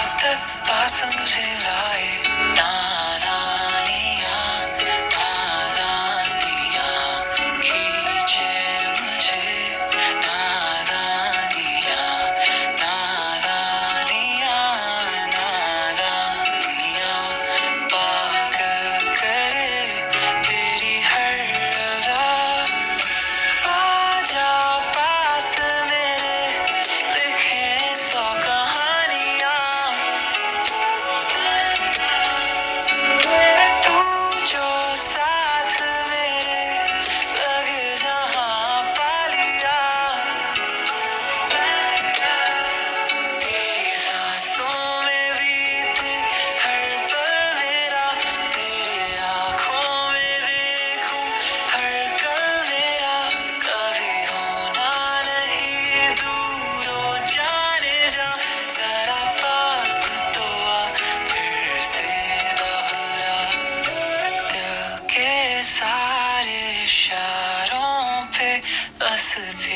मेरी आदत पास मुझे लाए नादानिया दिल